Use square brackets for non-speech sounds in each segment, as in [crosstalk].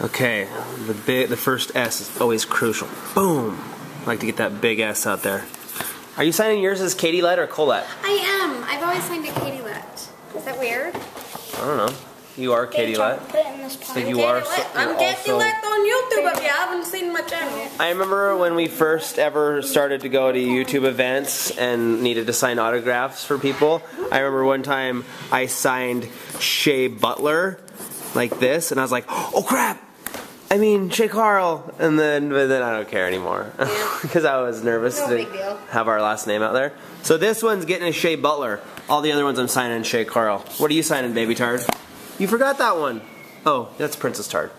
Okay, the big, the first S is always crucial. Boom! I like to get that big S out there. Are you signing yours as Katilette or Colette? I am. I've always signed it Katilette. Is that weird? I don't know. You are Katilette. Put it in this So you are. Katilette. you're I'm Katie also- Let on YouTube if you haven't seen my channel. I remember when we first ever started to go to YouTube events and needed to sign autographs for people. I remember one time I signed Shea Butler like this, and I was like, "Oh crap!" I mean Shay Carl, and then but then I don't care anymore because [laughs] I was nervous No to have our last name out there. So this one's getting a Shea Butler. All the other ones I'm signing Shay Carl. What are you signing, Baby Tard? You forgot that one. Oh, that's Princess Tard.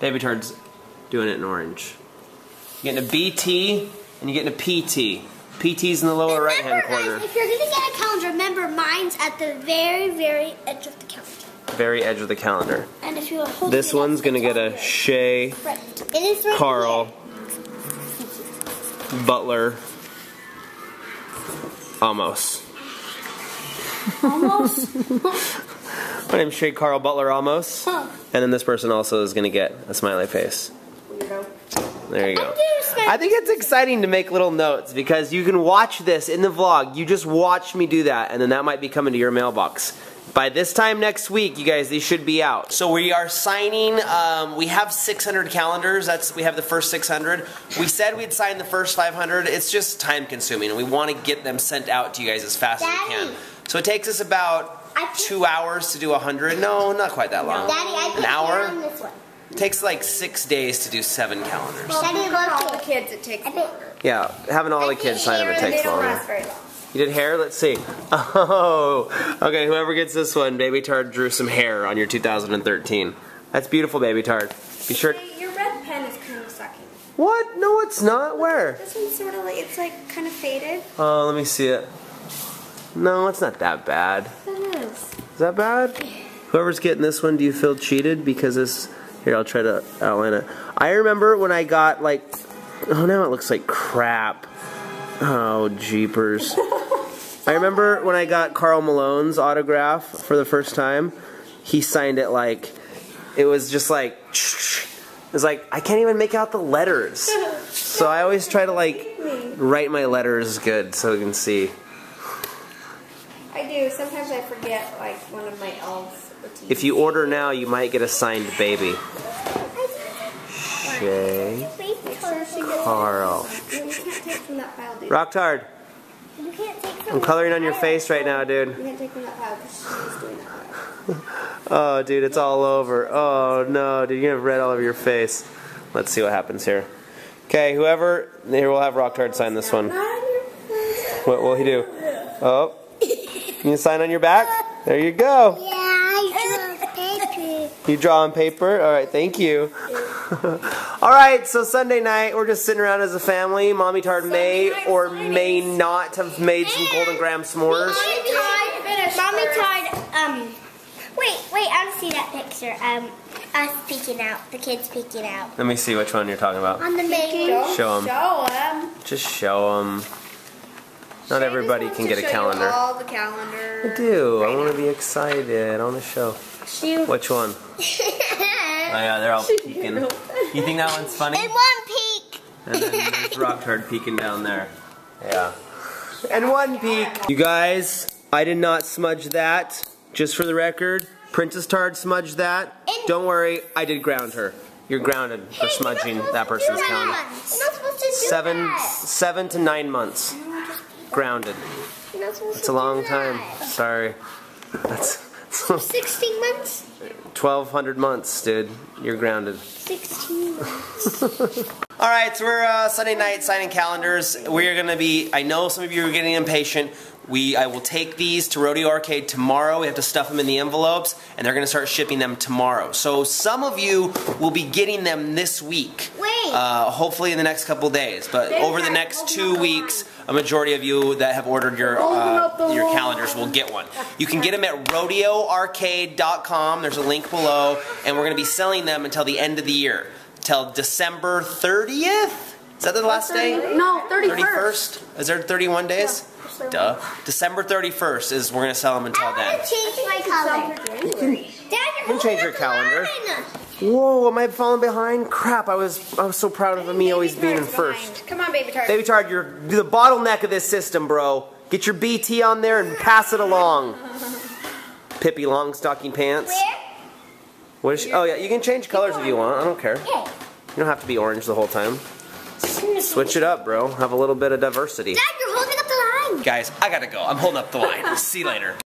Baby Tard's doing it in orange. You're getting a BT and you're getting a PT. PT's in the lower right hand Remember, guys, corner. if you're gonna get a calendar, remember mine's at the very, very edge of the calendar. Very edge of the calendar. And if you hold This one's gonna get a. Shea Right. It is right Carl Butler Almost. Almost. [laughs] My name's Shay Carl Butler Almost. Huh. And then this person also is gonna get a smiley face. There you go. I'm doing smiley I think it's exciting to make little notes because you can watch this in the vlog. You just watched me do that, and then that might be coming to your mailbox. By this time next week, you guys, these should be out. So we are signing. Um, we have 600 calendars. That's we have the first 600. We said we'd sign the first 500. It's just time consuming, and we want to get them sent out to you guys as fast as we can. So it takes us about put- two hours to do 100. No, not quite that long. Daddy, I put An hour. on this one. It takes like six days to do seven calendars. Daddy, For all the kids, it takes longer. Yeah, having all the kids sign them, it And And they takes don't longer. Last very long. You did hair? Let's see. [laughs] Oh, okay. Whoever gets this one, Baby Tard drew some hair on your 2013. That's beautiful, Baby Tard. Be sure. Your red pen is kind of sucking. What? No, it's not. Where? This one's sort of like, it's like kind of faded. Oh, let me see it. No, it's not that bad. It is. Is that bad? Whoever's getting this one, do you feel cheated because this? Here, I'll try to outline it. I remember when I got like. Oh, now it looks like crap. Oh, jeepers. [laughs] I remember when I got Karl Malone's autograph for the first time. He signed it like. It was just like. [tsk] It was like, I can't even make out the letters. So I always try to like write my letters good so we can see. I do. Sometimes I forget like one of my L's. If you order now, you might get a signed baby. Shay Make sure she Carl. You can't take from that pile, dude. Rock Tard, You can't take I'm coloring on your face right now, You dude. can't take from that pile she's doing that. [laughs] Oh, dude, it's all over. Oh, no, dude, you have red all over your face. Let's see what happens here. Okay, whoever, here we'll have Rock Tard sign this one. Not on your face. What will he do? Oh, can you sign on your back? There you go. Yeah, I drew paper. You draw on paper? All right, thank you. [laughs] All right, so Sunday night, we're just sitting around as a family. Mommy Tard may or signings. may not have made some Golden Graham s'mores. Mommy Finish tried. Mommy first. Um. Wait, wait. I want to see that picture. Um, us peeking out. The kids peeking out Let me see which one you're talking about. on the main. Show, Show 'em. Show 'em. Just show them. Not Shay everybody can get to a show you calendar. all the calendar. I do. I want to be excited. I want to show. Shoot. Which one? [laughs] Oh yeah, they're all peeking. [laughs] You think that one's funny? In one peek. And then there's Rock Tard peeking down there. Yeah. And one peek. You guys, I did not smudge that. Just for the record, Princess Tard smudged that. Don't worry, I did ground her. You're grounded for smudging that person's calendar. You're not supposed to do Seven, that. seven to nine months. Grounded. You're not supposed It's to a long do time. Sorry. That's 16 months? 1,200 months, dude. You're grounded. 16 [laughs] months. All right, so we're uh, Sunday night signing calendars. We're gonna be. I know some of you are getting impatient. We, I will take these to Rodeo Arcade tomorrow. We have to stuff them in the envelopes, and they're gonna start shipping them tomorrow. So some of you will be getting them this week. Wait. Uh, hopefully in the next couple days, but over the next two weeks, a majority of you that have ordered your uh, your calendars will get one. You can get them at rodeoarcade.com. There's a link below, and we're gonna be selling them until the end of the year, till December 30th. Is that the last day? No, 31st. 31st? Is there 31 days? Duh. December 31st is we're gonna sell them until I then. want to change my color. January. Dad, you're can change your holding up the calendar. Whoa, am I falling behind? Crap, I was I was so proud of me always being in first. behind. Come on, baby Tard. Baby Tard, you're the bottleneck of this system, bro. Get your BT on there and pass it along. Pippi Longstocking pants. Where? What is she? Oh yeah, you can change colors if you want. I don't care. You don't have to be orange the whole time. Switch it up, bro. Have a little bit of diversity. Dad, you're holding up the line. Guys, I gotta go. I'm holding up the line. See you later.